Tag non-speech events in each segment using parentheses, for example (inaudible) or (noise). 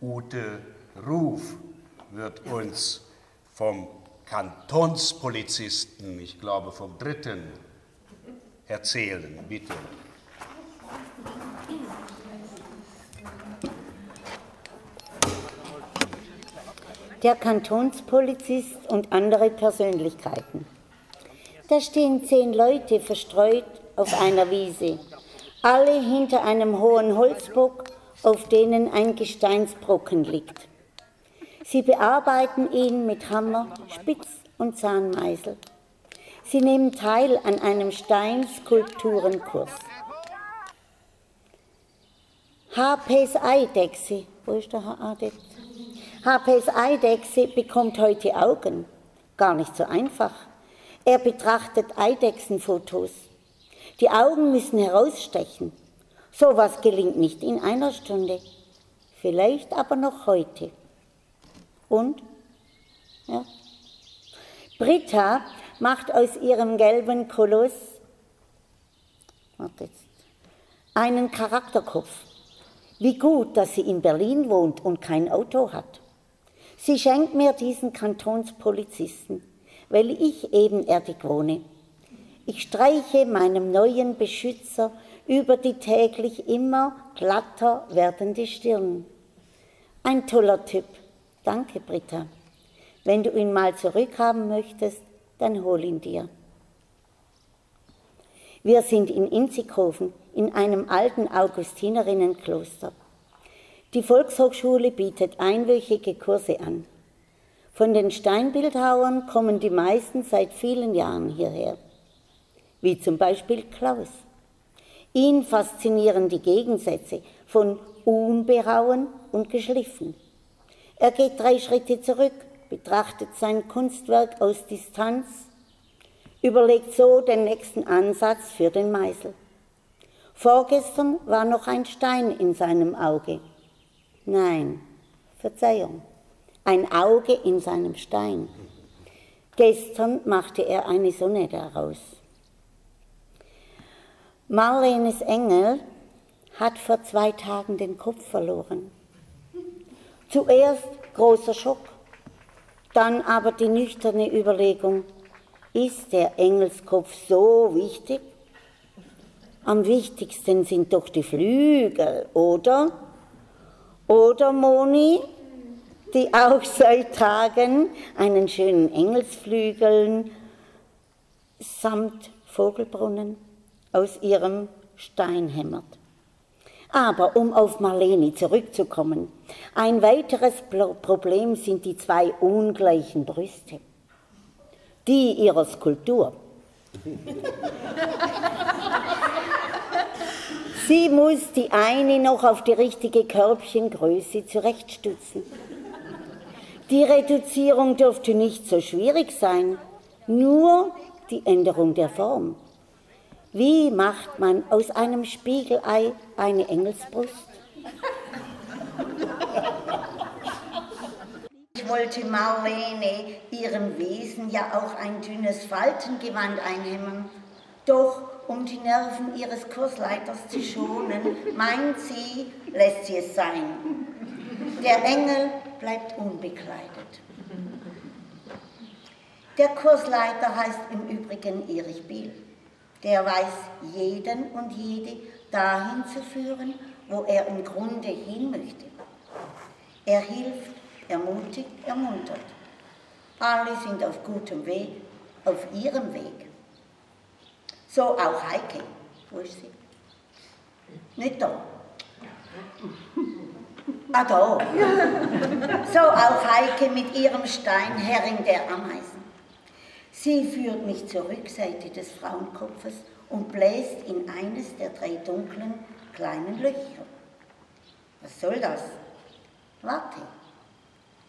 Ute Ruf wird uns vom Kantonspolizisten, ich glaube vom dritten, erzählen. Bitte. Der Kantonspolizist und andere Persönlichkeiten. Da stehen zehn Leute verstreut auf einer Wiese, alle hinter einem hohen Holzbock, auf denen ein Gesteinsbrocken liegt. Sie bearbeiten ihn mit Hammer, Spitz und Zahnmeißel. Sie nehmen teil an einem Steinskulpturenkurs. HPs Eidechse, wo ist der Eidechse? HPs Eidechse bekommt heute Augen. Gar nicht so einfach. Er betrachtet Eidechsenfotos. Die Augen müssen herausstechen. Sowas gelingt nicht in einer Stunde. Vielleicht aber noch heute. Und? Ja. Britta macht aus ihrem gelben Koloss einen Charakterkopf. Wie gut, dass sie in Berlin wohnt und kein Auto hat. Sie schenkt mir diesen Kantonspolizisten weil ich ebenerdig wohne. Ich streiche meinem neuen Beschützer über die täglich immer glatter werdende Stirn. Ein toller Typ. Danke, Britta. Wenn du ihn mal zurückhaben möchtest, dann hol ihn dir. Wir sind in Inzighofen in einem alten Augustiner-Rinnenkloster. Die Volkshochschule bietet einwöchige Kurse an. Von den Steinbildhauern kommen die meisten seit vielen Jahren hierher, wie zum Beispiel Klaus. Ihn faszinieren die Gegensätze von unbehauen und geschliffen. Er geht drei Schritte zurück, betrachtet sein Kunstwerk aus Distanz, überlegt so den nächsten Ansatz für den Meißel. Vorgestern war noch ein Stein in seinem Auge. Nein, Verzeihung ein Auge in seinem Stein. Gestern machte er eine Sonne daraus. Marlenes Engel hat vor zwei Tagen den Kopf verloren. Zuerst großer Schock, dann aber die nüchterne Überlegung, ist der Engelskopf so wichtig? Am wichtigsten sind doch die Flügel, oder? Oder, Moni? die auch soll tragen, einen schönen Engelsflügeln samt Vogelbrunnen aus ihrem Stein hämmert. Aber um auf Marlene zurückzukommen, ein weiteres Problem sind die zwei ungleichen Brüste, die ihrer Skulptur. (laughs) Sie muss die eine noch auf die richtige Körbchengröße zurechtstutzen. Die Reduzierung dürfte nicht so schwierig sein, nur die Änderung der Form. Wie macht man aus einem Spiegelei eine Engelsbrust? Ich wollte Marlene ihrem Wesen ja auch ein dünnes Faltengewand einhämmern. Doch um die Nerven ihres Kursleiters zu schonen, meint sie, lässt sie es sein. Der Engel bleibt unbekleidet. Der Kursleiter heißt im Übrigen Erich Biel. Der weiß jeden und jede dahin zu führen, wo er im Grunde hin möchte. Er hilft, ermutigt, ermuntert. Alle sind auf gutem Weg, auf ihrem Weg. So auch Heike. Wo ist sie? Nicht da. Ah, da. So auch Heike mit ihrem Steinherring der Ameisen. Sie führt mich zur Rückseite des Frauenkopfes und bläst in eines der drei dunklen kleinen Löcher. Was soll das? Warte.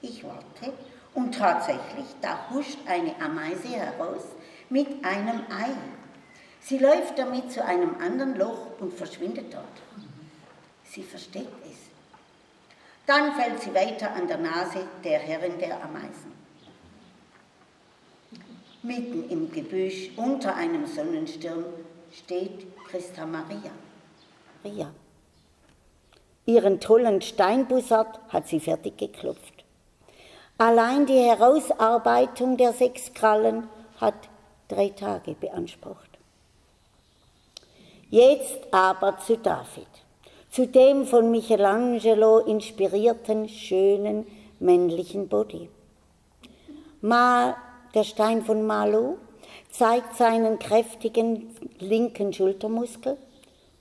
Ich warte und tatsächlich, da huscht eine Ameise heraus mit einem Ei. Sie läuft damit zu einem anderen Loch und verschwindet dort. Sie versteckt es. Dann fällt sie weiter an der Nase der Herrin der Ameisen. Mitten im Gebüsch unter einem Sonnenstirn steht Christa Maria. Maria. Ihren tollen Steinbussard hat sie fertig geklopft. Allein die Herausarbeitung der sechs Krallen hat drei Tage beansprucht. Jetzt aber zu David, zu dem von Michelangelo inspirierten schönen männlichen Body. Mal der Stein von Malo zeigt seinen kräftigen linken Schultermuskel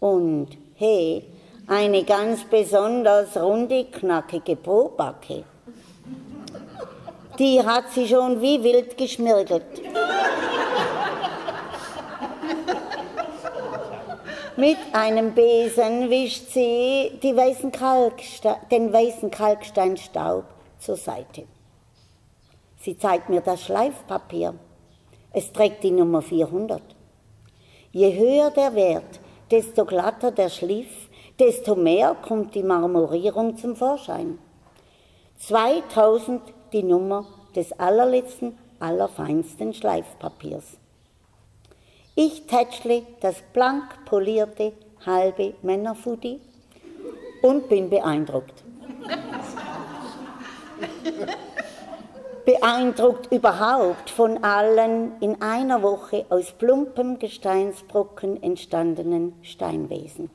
und hey, eine ganz besonders runde, knackige Probacke. Die hat sie schon wie wild geschmirgelt. Mit einem Besen wischt sie weißen den weißen Kalksteinstaub zur Seite. Sie zeigt mir das Schleifpapier. Es trägt die Nummer 400. Je höher der Wert, desto glatter der Schliff, desto mehr kommt die Marmorierung zum Vorschein. 2000 die Nummer des allerletzten, allerfeinsten Schleifpapiers. Ich tätschle das blank polierte halbe Männerfudi und bin beeindruckt. Beeindruckt überhaupt von allen in einer Woche aus plumpem Gesteinsbrocken entstandenen Steinwesen.